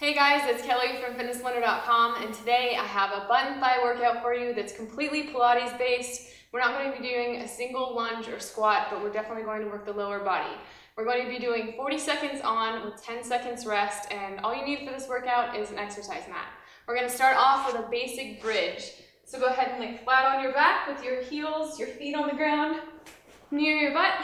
Hey guys, it's Kelli from FitnessBlender.com and today I have a button thigh workout for you that's completely Pilates based. We're not going to be doing a single lunge or squat, but we're definitely going to work the lower body. We're going to be doing 40 seconds on with 10 seconds rest and all you need for this workout is an exercise mat. We're going to start off with a basic bridge. So go ahead and lay flat on your back with your heels, your feet on the ground, near your butt,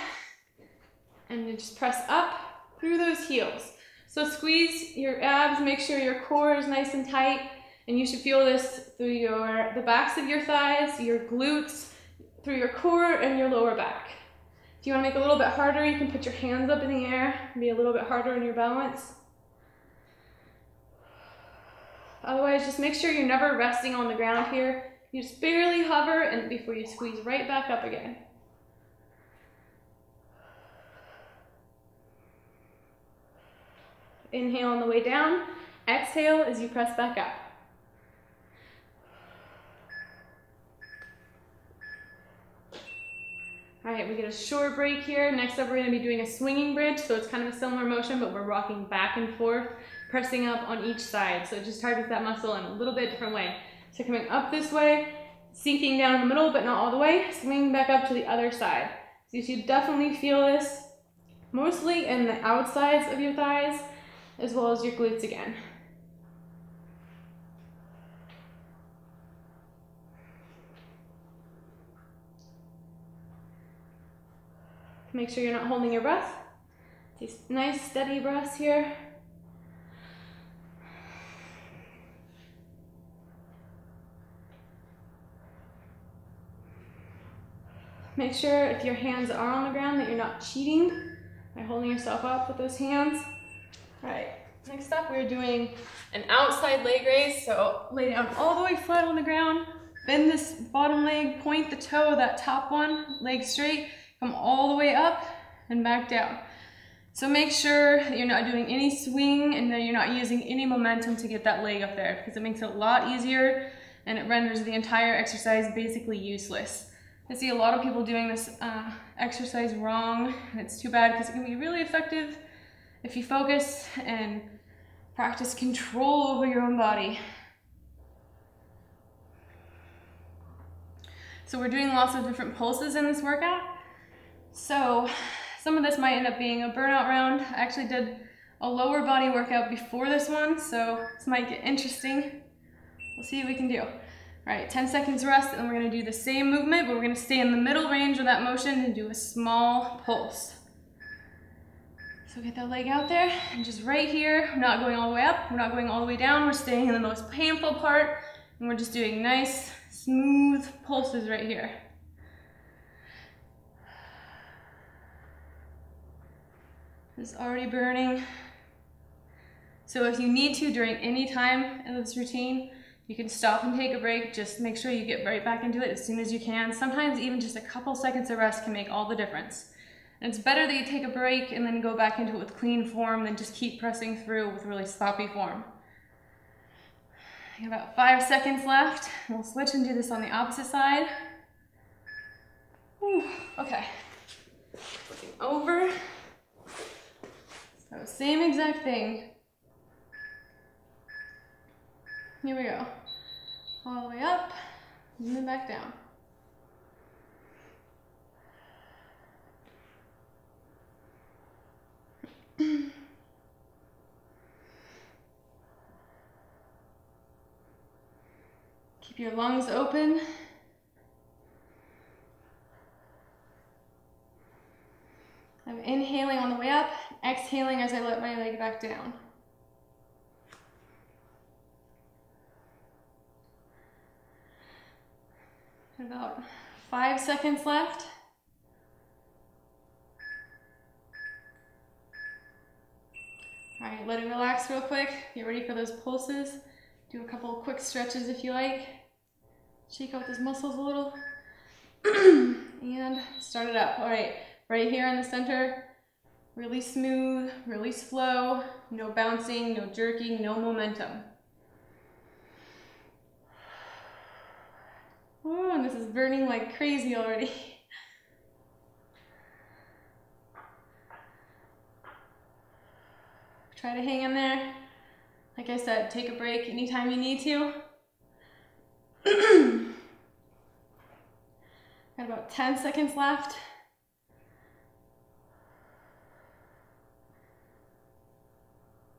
and then just press up through those heels. So squeeze your abs, make sure your core is nice and tight, and you should feel this through your the backs of your thighs, your glutes, through your core and your lower back. If you want to make it a little bit harder, you can put your hands up in the air be a little bit harder in your balance. Otherwise, just make sure you're never resting on the ground here. You just barely hover and before you squeeze right back up again. Inhale on the way down. Exhale as you press back up. All right, we get a short break here. Next up, we're gonna be doing a swinging bridge. So it's kind of a similar motion, but we're rocking back and forth, pressing up on each side. So it just targets that muscle in a little bit different way. So coming up this way, sinking down in the middle, but not all the way, swinging back up to the other side. So you should definitely feel this mostly in the outsides of your thighs, as well as your glutes again. Make sure you're not holding your breath. Nice steady breaths here. Make sure if your hands are on the ground that you're not cheating by holding yourself up with those hands. All right, next up we're doing an outside leg raise. So lay down all the way flat on the ground, bend this bottom leg, point the toe, that top one, leg straight, come all the way up and back down. So make sure that you're not doing any swing and that you're not using any momentum to get that leg up there because it makes it a lot easier and it renders the entire exercise basically useless. I see a lot of people doing this uh, exercise wrong and it's too bad because it can be really effective if you focus and practice control over your own body. So we're doing lots of different pulses in this workout. So some of this might end up being a burnout round. I actually did a lower body workout before this one, so this might get interesting. We'll see what we can do. All right, 10 seconds rest, and we're gonna do the same movement, but we're gonna stay in the middle range of that motion and do a small pulse. So get that leg out there and just right here, we're not going all the way up, we're not going all the way down, we're staying in the most painful part and we're just doing nice, smooth pulses right here. It's already burning. So if you need to during any time in this routine, you can stop and take a break. Just make sure you get right back into it as soon as you can. Sometimes even just a couple seconds of rest can make all the difference. It's better that you take a break and then go back into it with clean form than just keep pressing through with really sloppy form. About five seconds left. We'll switch and do this on the opposite side. Okay. Over. So same exact thing. Here we go. All the way up, and then back down. Keep your lungs open. I'm inhaling on the way up, exhaling as I let my leg back down. About five seconds left. All right, let it relax real quick. Get ready for those pulses. Do a couple quick stretches if you like. Shake out those muscles a little. and start it up. All right, right here in the center. Really smooth, really slow. No bouncing, no jerking, no momentum. Oh, and this is burning like crazy already. Try to hang in there. Like I said, take a break anytime you need to. Got about 10 seconds left.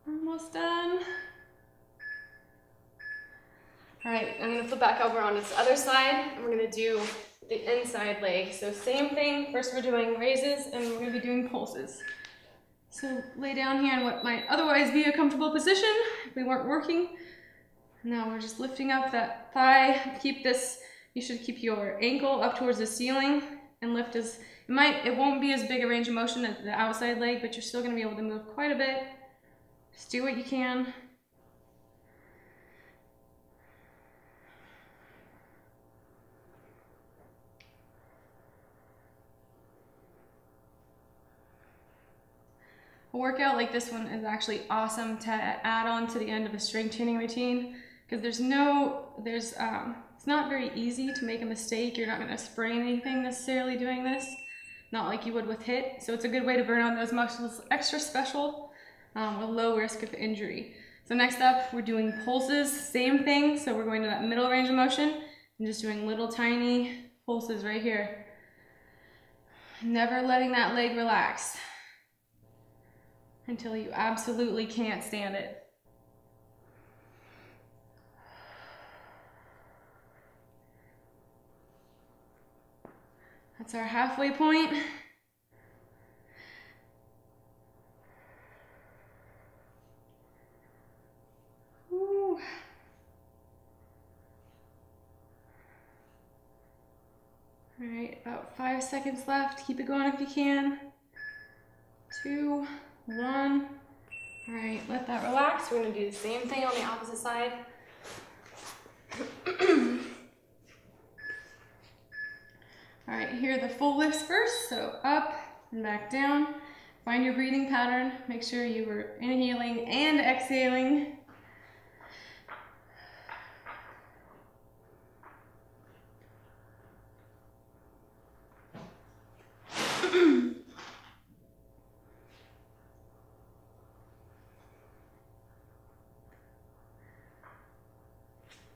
Almost done. All right, I'm gonna flip back over on this other side and we're gonna do the inside leg. So same thing, first we're doing raises and we're gonna be doing pulses. So lay down here in what might otherwise be a comfortable position if we weren't working. Now we're just lifting up that thigh. Keep this, you should keep your ankle up towards the ceiling and lift as, it might, it won't be as big a range of motion as the outside leg, but you're still gonna be able to move quite a bit. Just do what you can. A workout like this one is actually awesome to add on to the end of a strength training routine because there's no, there's, um, it's not very easy to make a mistake. You're not gonna sprain anything necessarily doing this, not like you would with HIIT. So it's a good way to burn on those muscles extra special um, with low risk of injury. So next up, we're doing pulses, same thing. So we're going to that middle range of motion and just doing little tiny pulses right here. Never letting that leg relax until you absolutely can't stand it. That's our halfway point. All right, about five seconds left. Keep it going if you can. Two, one. All right, let that relax. We're gonna do the same thing on the opposite side. All right, here are the full lifts first. So up and back down. Find your breathing pattern. Make sure you were inhaling and exhaling.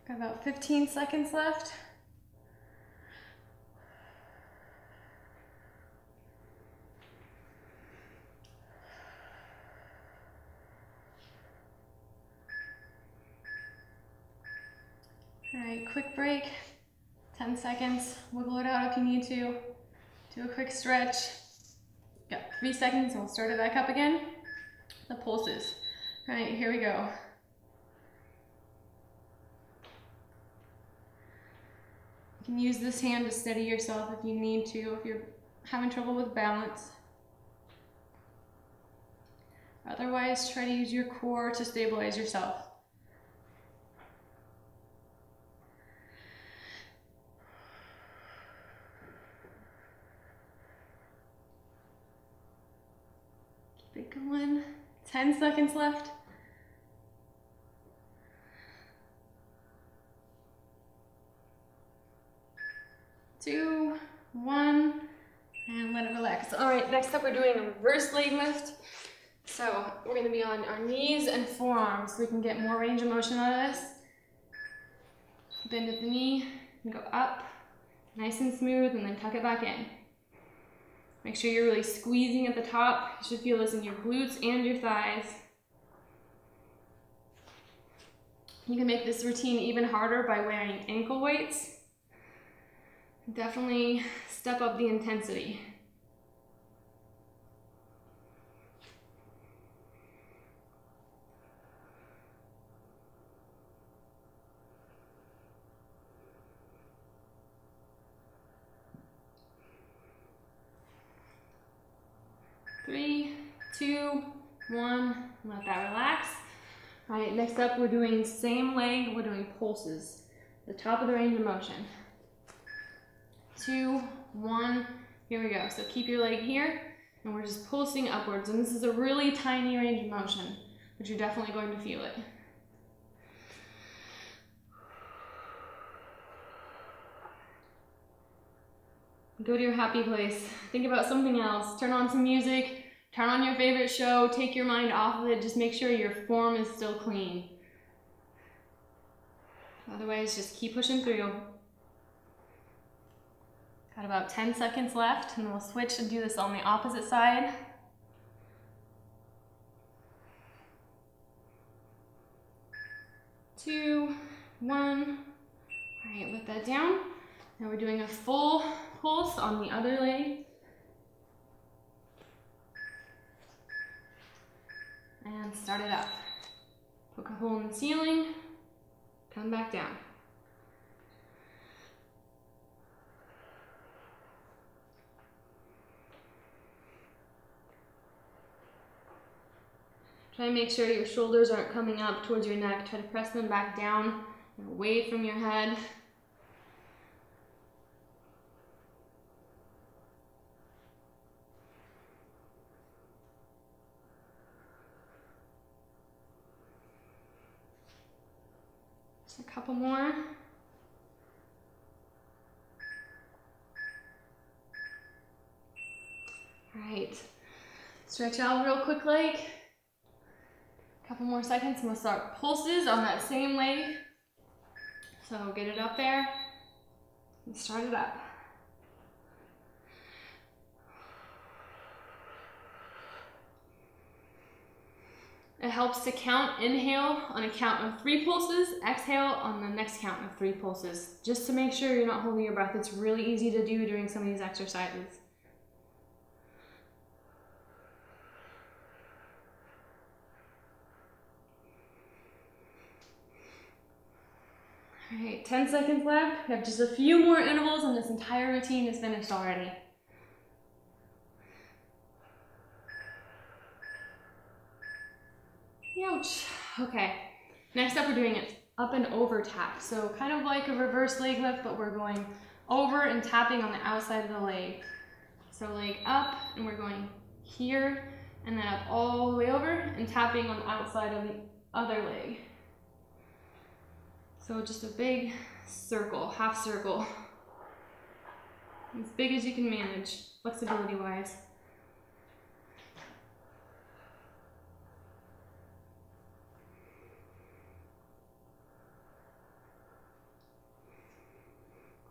Got about 15 seconds left. All right, quick break, 10 seconds. Wiggle it out if you need to. Do a quick stretch. Got three seconds, and we'll start it back up again. The pulses. All right, here we go. Can use this hand to steady yourself if you need to, if you're having trouble with balance. Otherwise, try to use your core to stabilize yourself. Keep it going. 10 seconds left. One, and let it relax. All right, next up we're doing a reverse leg lift. So we're gonna be on our knees and forearms so we can get more range of motion out of this. Bend at the knee and go up, nice and smooth, and then tuck it back in. Make sure you're really squeezing at the top. You should feel this in your glutes and your thighs. You can make this routine even harder by wearing ankle weights. Definitely step up the intensity. Three, two, one, let that relax. All right, next up we're doing same leg, we're doing pulses. The top of the range of motion. Two, one, here we go. So keep your leg here, and we're just pulsing upwards. And this is a really tiny range of motion, but you're definitely going to feel it. Go to your happy place. Think about something else. Turn on some music. Turn on your favorite show, take your mind off of it, just make sure your form is still clean. Otherwise, just keep pushing through. Got about 10 seconds left, and we'll switch and do this on the opposite side. Two, one. All right, let that down. Now we're doing a full pulse on the other leg. And start it up. Poke a hole in the ceiling, come back down. Try to make sure your shoulders aren't coming up towards your neck. Try to press them back down and away from your head. Just a couple more. All right, stretch out real quick leg. Couple more seconds and we'll start pulses on that same leg. So get it up there and start it up. It helps to count, inhale on a count of three pulses, exhale on the next count of three pulses, just to make sure you're not holding your breath. It's really easy to do during some of these exercises. All right, 10 seconds left. We have just a few more intervals and this entire routine is finished already. Ouch. Okay, next up we're doing it up and over tap. So kind of like a reverse leg lift, but we're going over and tapping on the outside of the leg. So leg up and we're going here and then up all the way over and tapping on the outside of the other leg. So just a big circle, half circle. As big as you can manage, flexibility wise.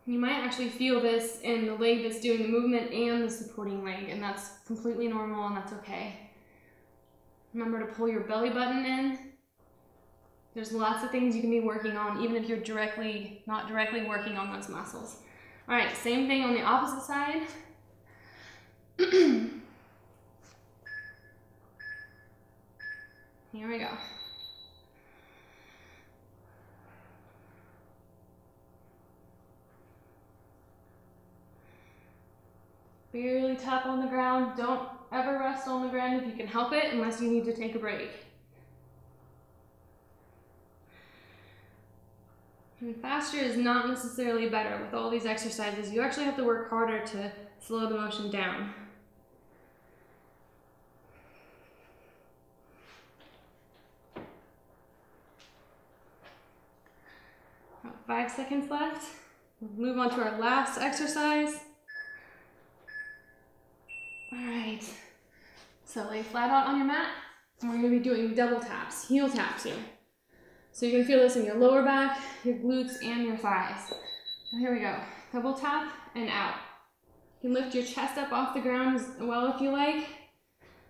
You might actually feel this in the leg that's doing the movement and the supporting leg, and that's completely normal and that's okay. Remember to pull your belly button in there's lots of things you can be working on, even if you're directly, not directly working on those muscles. All right, same thing on the opposite side. Here we go. Barely tap on the ground. Don't ever rest on the ground if you can help it unless you need to take a break. And faster is not necessarily better with all these exercises. You actually have to work harder to slow the motion down. About five seconds left. We'll move on to our last exercise. All right. So lay flat out on your mat, and we're gonna be doing double taps, heel taps here. So you can feel this in your lower back, your glutes, and your thighs. Here we go. Double tap and out. You can lift your chest up off the ground as well if you like,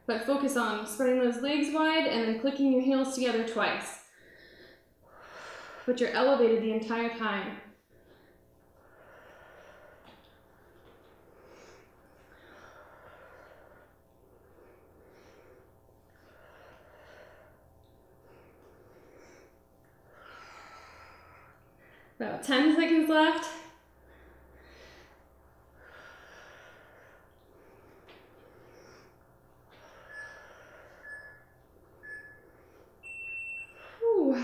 but focus on spreading those legs wide and then clicking your heels together twice. But you're elevated the entire time. About 10 seconds left. All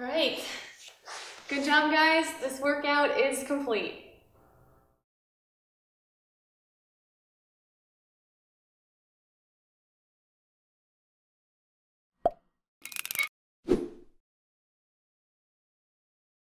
right. Good job, guys. This workout is complete.